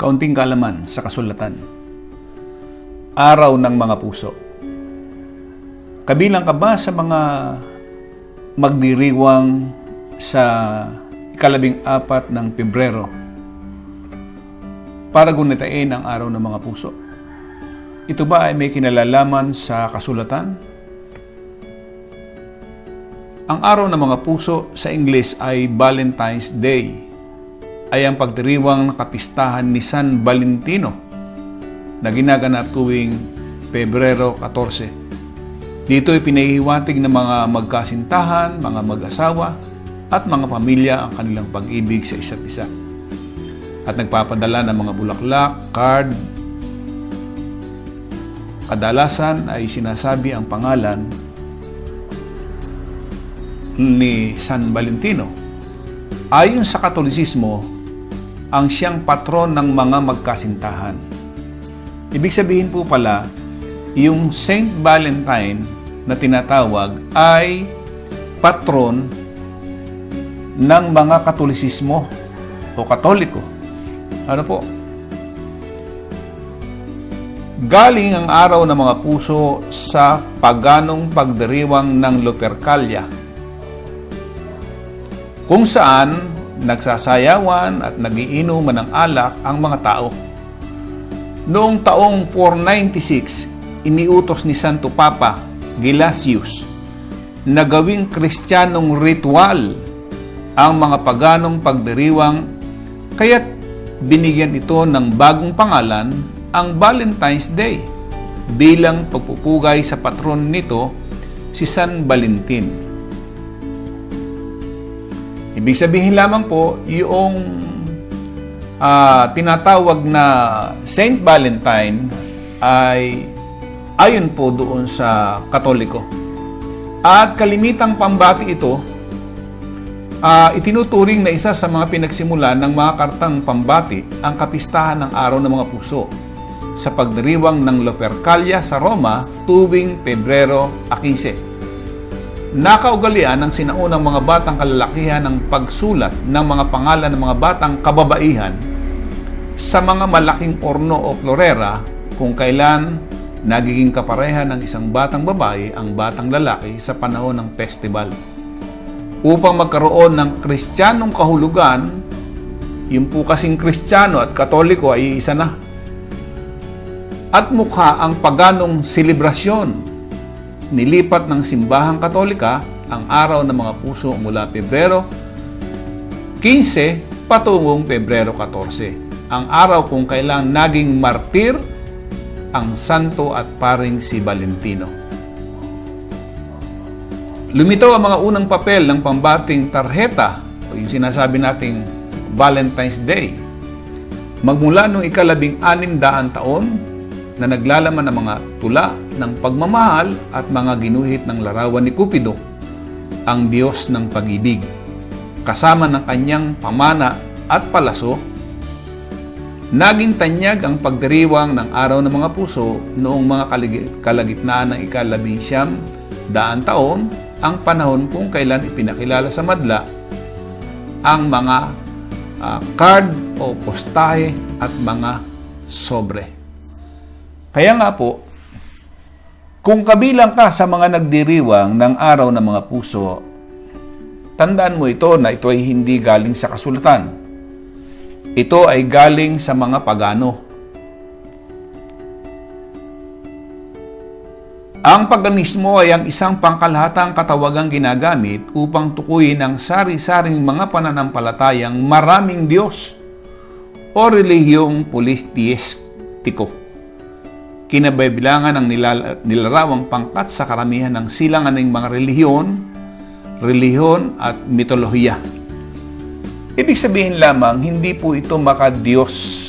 Kaunting kalaman sa kasulatan. Araw ng mga puso. Kabilang ka ba sa mga magdiriwang sa ikalabing apat ng Pebrero para gunitain ang araw ng mga puso? Ito ba ay may kinalalaman sa kasulatan? Ang araw ng mga puso sa Ingles ay Valentine's Day ay ang pagdiriwang kapistahan ni San Valentino na ginaganap tuwing Pebrero 14. Dito ay pinahihiwatig ng mga magkasintahan, mga mag-asawa, at mga pamilya ang kanilang pag-ibig sa isa't isa. At nagpapadala ng mga bulaklak, card, kadalasan ay sinasabi ang pangalan ni San Valentino. Ayon sa Katolisismo, ang siyang patron ng mga magkasintahan. Ibig sabihin po pala, yung Saint Valentine na tinatawag ay patron ng mga Katolisismo o Katoliko. Ano po? Galing ang araw ng mga puso sa paganong pagdiriwang ng Lupercalia kung saan nagsasayawan at nagiinuman ng alak ang mga tao. Noong taong 496, iniutos ni Santo Papa Gelasius na gawing kristyanong ritual ang mga paganong pagdiriwang kaya't binigyan ito ng bagong pangalan ang Valentine's Day bilang pagpupugay sa patron nito si San Valentin. Ibig sabihin lamang po, yung uh, tinatawag na Saint Valentine ay ayon po doon sa Katoliko. At kalimitang pambati ito, uh, itinuturing na isa sa mga pinagsimulan ng mga kartang pambati ang kapistahan ng Araw ng mga Puso sa pagdiriwang ng Lupercalia sa Roma tuwing Pebrero 15. Nakaugalian ng sinaunang mga batang kalalakihan ng pagsulat ng mga pangalan ng mga batang kababaihan sa mga malaking orno o florera kung kailan nagiging kapareha ng isang batang babae ang batang lalaki sa panahon ng festival. Upang magkaroon ng kristyanong kahulugan, yung po kasing kristyano at katoliko ay isa na. At mukha ang paganong selebrasyon nilipat ng simbahang katolika ang araw ng mga puso mula Pebrero 15 patungong Pebrero 14. Ang araw kung kailang naging martir ang santo at paring si Valentino. Lumitaw ang mga unang papel ng pambating tarheta o yung sinasabi nating Valentine's Day. Magmula noong ikalabing anim daan taon na naglalaman ng mga tula ng pagmamahal at mga ginuhit ng larawan ni Cupido, ang Diyos ng pag-ibig. Kasama ng kanyang pamana at palaso, naging tanyag ang pagdiriwang ng araw ng mga puso noong mga kalagitnaan ng ikalabing siyam daan taon ang panahon kung kailan ipinakilala sa madla ang mga uh, card o postahe at mga sobre. Kaya nga po, kung kabilang ka sa mga nagdiriwang ng araw ng mga puso, tandaan mo ito na ito ay hindi galing sa kasulatan. Ito ay galing sa mga pagano. Ang paganismo ay ang isang pangkalahatang katawagang ginagamit upang tukuyin ang sari-saring mga pananampalatayang maraming Diyos o relihiyong politeistiko kinabibilangan ng nilarawang pangkat sa karamihan ng silangan ng mga relihiyon, relihiyon at mitolohiya. Ibig sabihin lamang, hindi po ito makadiyos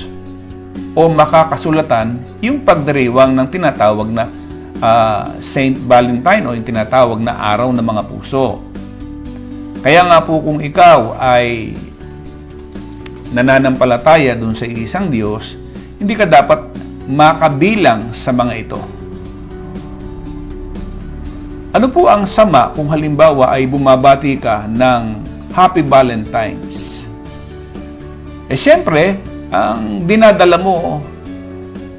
o makakasulatan yung pagdiriwang ng tinatawag na uh, Saint Valentine o yung tinatawag na araw ng mga puso. Kaya nga po kung ikaw ay nananampalataya dun sa isang Diyos, hindi ka dapat makabilang sa mga ito. Ano po ang sama kung halimbawa ay bumabati ka ng Happy Valentine's? Eh siyempre, ang dinadala mo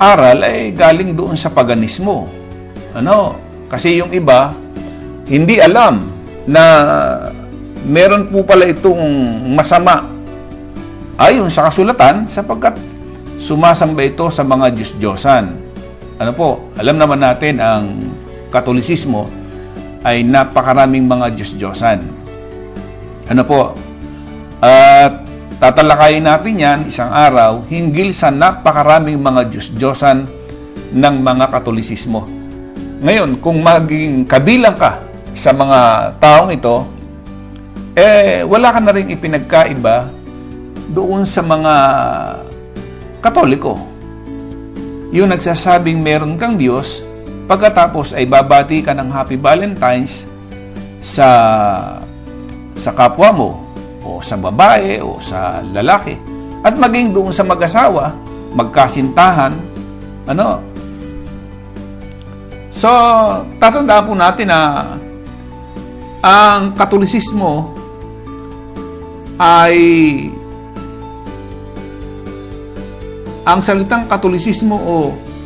aral ay galing doon sa paganismo. Ano? Kasi yung iba, hindi alam na meron po pala itong masama ayon sa kasulatan sapagkat sumasamba ito sa mga Diyos-Diyosan. Ano po, alam naman natin ang Katolisismo ay napakaraming mga Diyos-Diyosan. Ano po, at tatalakayin natin yan isang araw hinggil sa napakaraming mga Diyos-Diyosan ng mga Katolisismo. Ngayon, kung maging kabilang ka sa mga taong ito, eh wala ka na rin ipinagkaiba doon sa mga Katoliko. Yung nagsasabing meron kang Diyos, pagkatapos ay babati ka ng Happy Valentine's sa sa kapwa mo o sa babae o sa lalaki at maging doon sa mag-asawa, magkasintahan, ano? So, tatandaan po natin na ang Katolisismo ay ang salitang Katolisismo o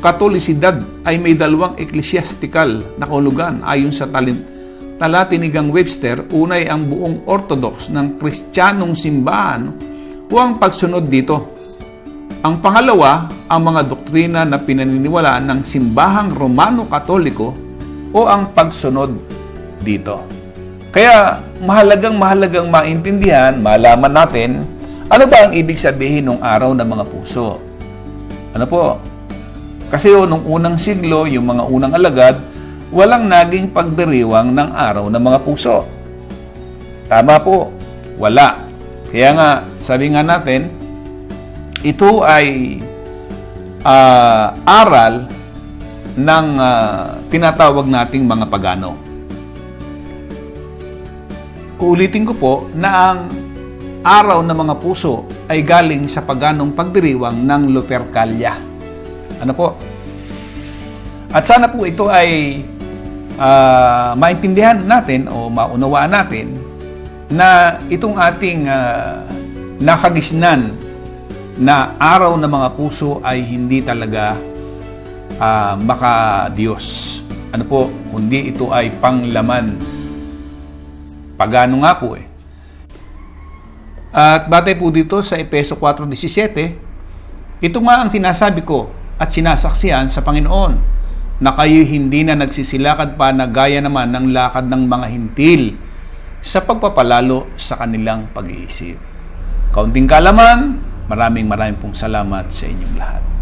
Katolisidad ay may dalawang eklesiastikal na kahulugan ayon sa talent talatinigang Webster, unay ang buong orthodox ng kristyanong simbahan o ang pagsunod dito. Ang pangalawa, ang mga doktrina na pinaniniwalaan ng simbahang Romano-Katoliko o ang pagsunod dito. Kaya mahalagang mahalagang maintindihan, malaman natin ano ba ang ibig sabihin ng araw ng mga puso. Ano po? Kasi o, nung unang siglo, yung mga unang alagad, walang naging pagdiriwang ng araw ng mga puso. Tama po, wala. Kaya nga, sabi nga natin, ito ay uh, aral ng uh, tinatawag nating mga pagano. Uulitin ko po na ang araw ng mga puso ay galing sa paganong pagdiriwang ng Lupercalia. Ano po? At sana po ito ay uh, maintindihan natin o maunawaan natin na itong ating uh, nakagisnan na araw ng mga puso ay hindi talaga uh, maka-Diyos. Ano po, kundi ito ay panglaman. Pagano nga po eh. At batay po dito sa Epeso 4.17, ito nga ang sinasabi ko at sinasaksihan sa Panginoon na kayo hindi na nagsisilakad pa na gaya naman ng lakad ng mga hintil sa pagpapalalo sa kanilang pag-iisip. Kaunting kalaman, maraming maraming pong salamat sa inyong lahat.